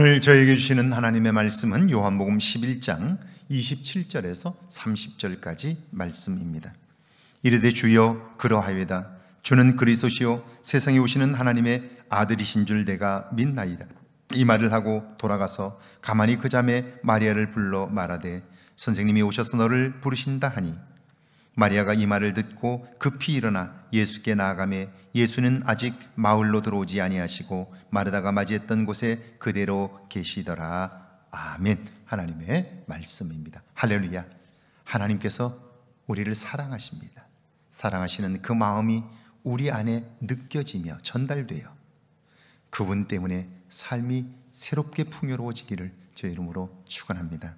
오늘 저에게 주시는 하나님의 말씀은 요한복음 11장 27절에서 30절까지 말씀입니다. 이르되 주여 그러하여다 주는 그리스도시요 세상에 오시는 하나님의 아들이신 줄 내가 믿나이다. 이 말을 하고 돌아가서 가만히 그 자매 마리아를 불러 말하되 선생님이 오셔서 너를 부르신다 하니 마리아가 이 말을 듣고 급히 일어나 예수께 나아가매 예수는 아직 마을로 들어오지 아니하시고 마르다가 맞이했던 곳에 그대로 계시더라. 아멘. 하나님의 말씀입니다. 할렐루야. 하나님께서 우리를 사랑하십니다. 사랑하시는 그 마음이 우리 안에 느껴지며 전달돼요. 그분 때문에 삶이 새롭게 풍요로워지기를 저 이름으로 축원합니다.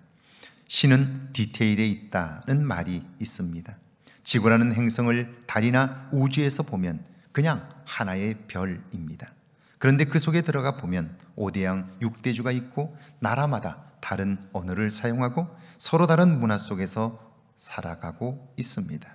신은 디테일에 있다는 말이 있습니다. 지구라는 행성을 달이나 우주에서 보면 그냥 하나의 별입니다. 그런데 그 속에 들어가 보면 5대양 6대주가 있고 나라마다 다른 언어를 사용하고 서로 다른 문화 속에서 살아가고 있습니다.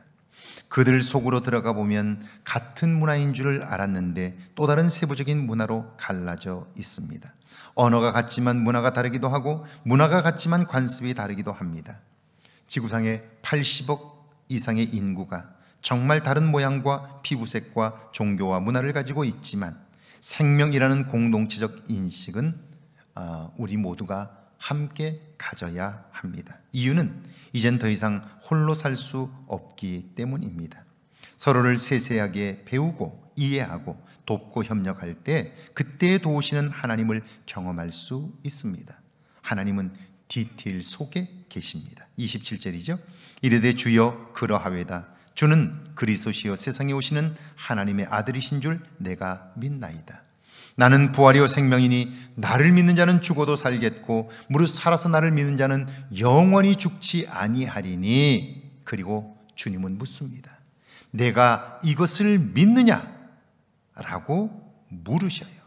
그들 속으로 들어가 보면 같은 문화인 줄을 알았는데 또 다른 세부적인 문화로 갈라져 있습니다. 언어가 같지만 문화가 다르기도 하고 문화가 같지만 관습이 다르기도 합니다. 지구상에 80억 이상의 인구가 정말 다른 모양과 피부색과 종교와 문화를 가지고 있지만 생명이라는 공동체적 인식은 어, 우리 모두가 함께 가져야 합니다. 이유는 이젠 더 이상 홀로 살 수 없기 때문입니다. 서로를 세세하게 배우고 이해하고 돕고 협력할 때 그때 도우시는 하나님을 경험할 수 있습니다. 하나님은 디테일 속에 계십니다. 27절이죠. 이르되 주여 그러하외다. 주는 그리스도시요 세상에 오시는 하나님의 아들이신 줄 내가 믿나이다. 나는 부활이요 생명이니 나를 믿는 자는 죽어도 살겠고 무릇 살아서 나를 믿는 자는 영원히 죽지 아니하리니 그리고 주님은 묻습니다. 내가 이것을 믿느냐? 라고 물으셔요.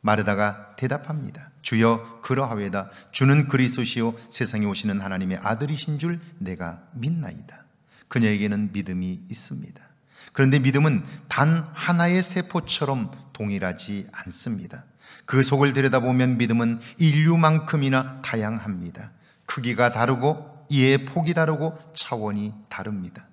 마르다가 대답합니다. 주여 그러하외다. 주는 그리스도시요 세상에 오시는 하나님의 아들이신 줄 내가 믿나이다. 그녀에게는 믿음이 있습니다. 그런데 믿음은 단 하나의 세포처럼 동일하지 않습니다. 그 속을 들여다보면 믿음은 인류만큼이나 다양합니다. 크기가 다르고 이해의 폭이 다르고 차원이 다릅니다.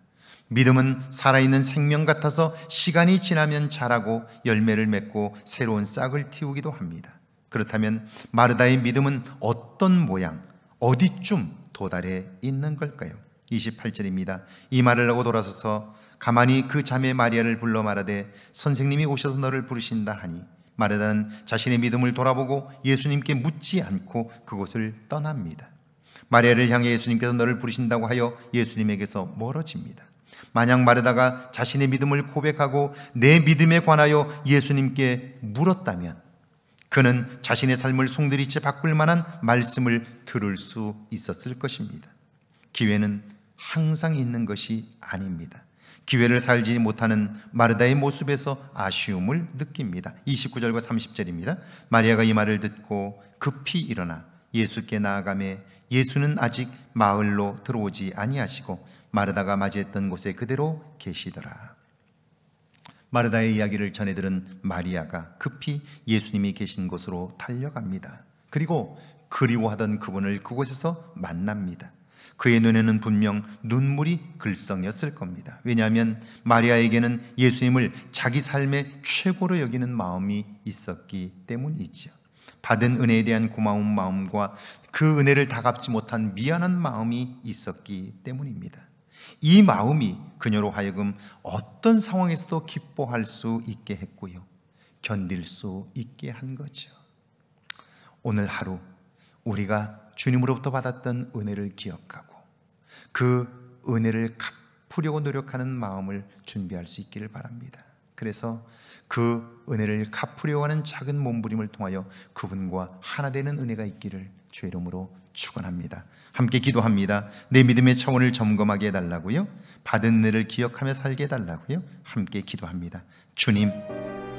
믿음은 살아있는 생명 같아서 시간이 지나면 자라고 열매를 맺고 새로운 싹을 틔우기도 합니다. 그렇다면 마르다의 믿음은 어떤 모양, 어디쯤 도달해 있는 걸까요? 28절입니다. 이 말을 하고 돌아서서 가만히 그 자매 마리아를 불러 말하되 선생님이 오셔서 너를 부르신다 하니 마르다는 자신의 믿음을 돌아보고 예수님께 묻지 않고 그곳을 떠납니다. 마리아를 향해 예수님께서 너를 부르신다고 하여 예수님에게서 멀어집니다. 만약 마르다가 자신의 믿음을 고백하고 내 믿음에 관하여 예수님께 물었다면 그는 자신의 삶을 송두리째 바꿀 만한 말씀을 들을 수 있었을 것입니다. 기회는 항상 있는 것이 아닙니다. 기회를 살지 못하는 마르다의 모습에서 아쉬움을 느낍니다. 29절과 30절입니다. 마리아가 이 말을 듣고 급히 일어나 예수께 나아가매 예수는 아직 마을로 들어오지 아니하시고 마르다가 맞이했던 곳에 그대로 계시더라. 마르다의 이야기를 전해 들은 마리아가 급히 예수님이 계신 곳으로 달려갑니다. 그리고 그리워하던 그분을 그곳에서 만납니다. 그의 눈에는 분명 눈물이 글썽였을 겁니다. 왜냐하면 마리아에게는 예수님을 자기 삶의 최고로 여기는 마음이 있었기 때문이죠. 받은 은혜에 대한 고마운 마음과 그 은혜를 다 갚지 못한 미안한 마음이 있었기 때문입니다. 이 마음이 그녀로 하여금 어떤 상황에서도 기뻐할 수 있게 했고요. 견딜 수 있게 한 거죠. 오늘 하루 우리가 주님으로부터 받았던 은혜를 기억하고 그 은혜를 갚으려고 노력하는 마음을 준비할 수 있기를 바랍니다. 그래서 그 은혜를 갚으려고 하는 작은 몸부림을 통하여 그분과 하나 되는 은혜가 있기를 주의 이름으로 축원합니다. 함께 기도합니다. 내 믿음의 차원을 점검하게 해달라고요. 받은 은혜를 기억하며 살게 해달라고요. 함께 기도합니다. 주님,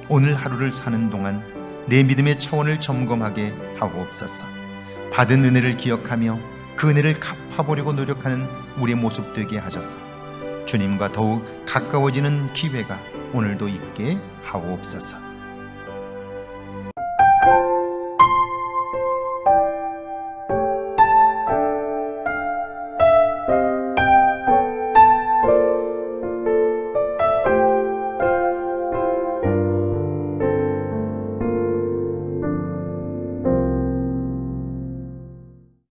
오늘 하루를 사는 동안 내 믿음의 차원을 점검하게 하고 없어서 받은 은혜를 기억하며 그 은혜를 갚아보려고 노력하는 우리의 모습 되게 하셔서 주님과 더욱 가까워지는 기회가 오늘도 있게 하고 없어서